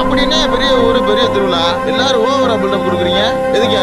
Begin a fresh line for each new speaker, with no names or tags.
அப்படின்னே பெரிய ஊரு பெரிய திருவிழா. எல்லாரும் ஓவரா பில்டப் கொடுக்குறீங்க. எதுக்கு